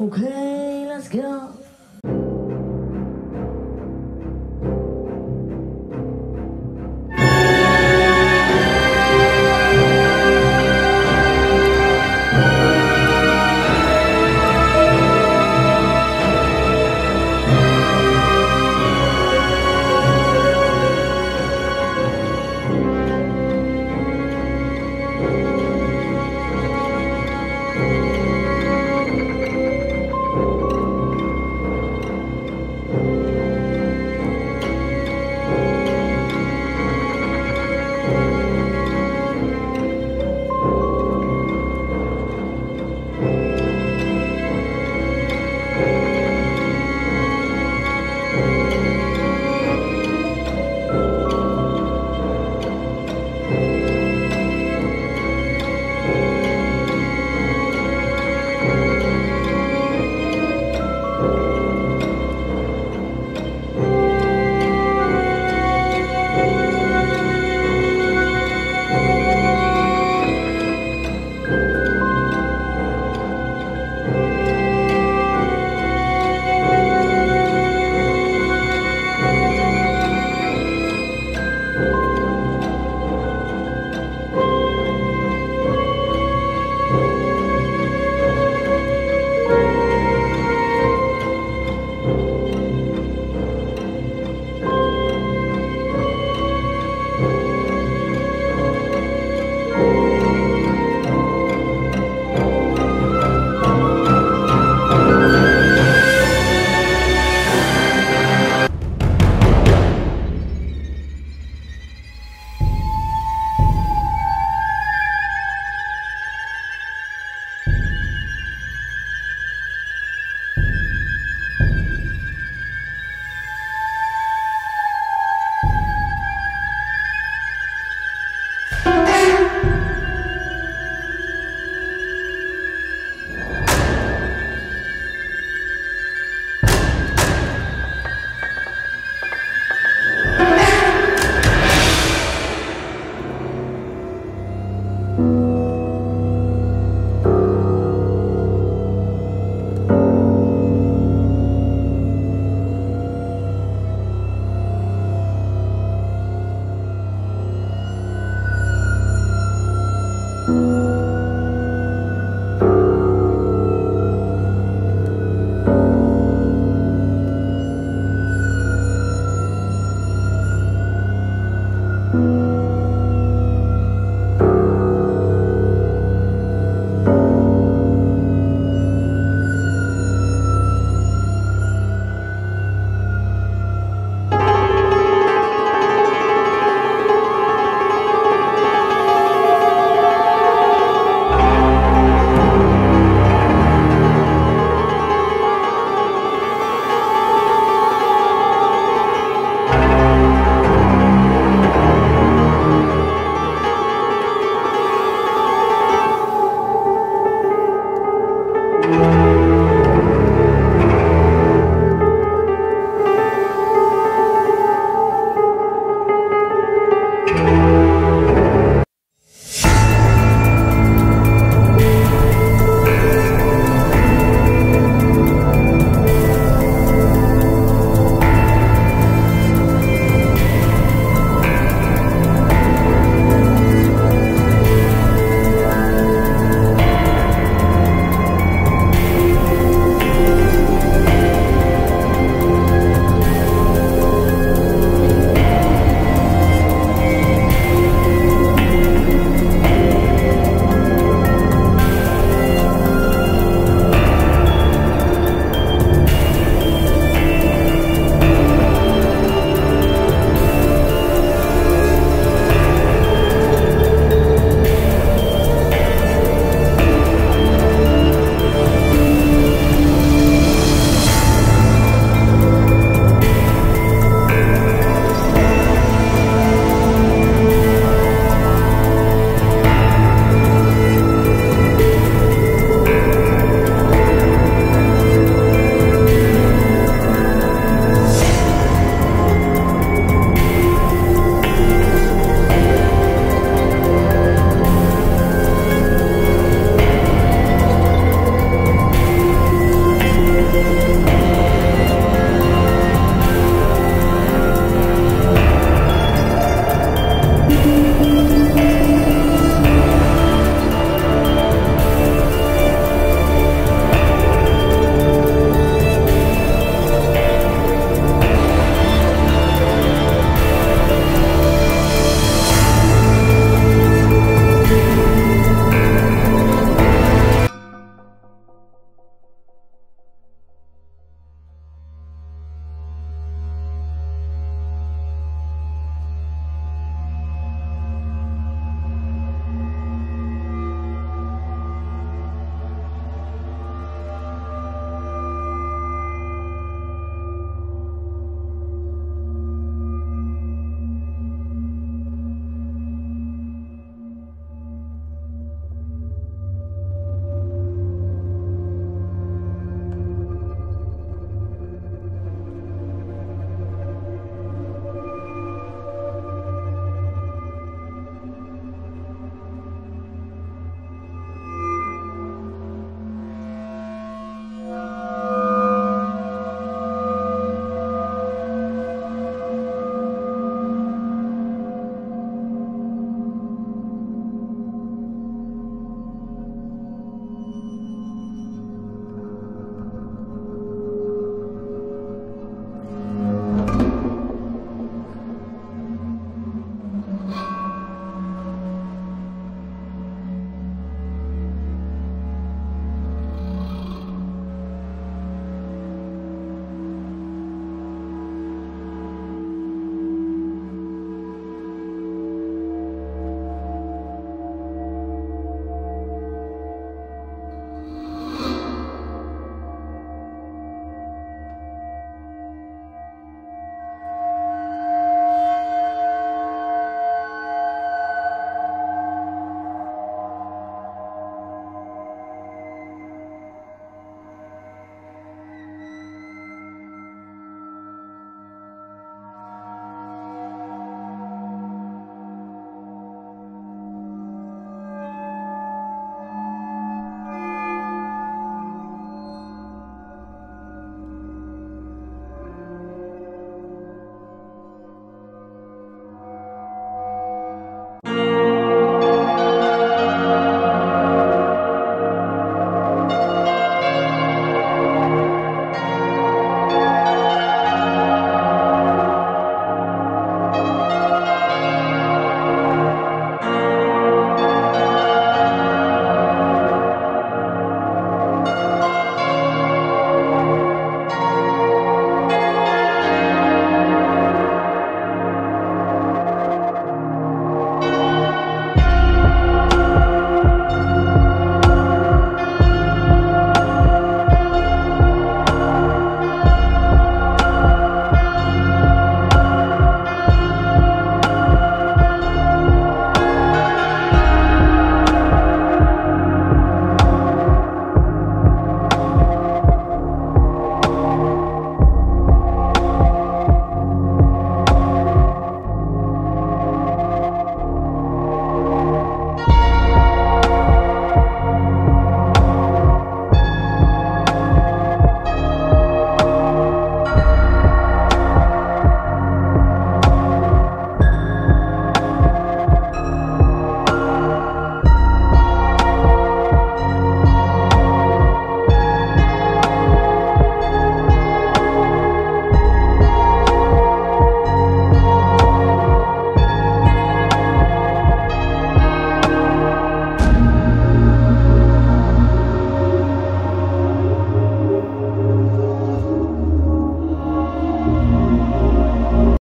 Okay, let's go.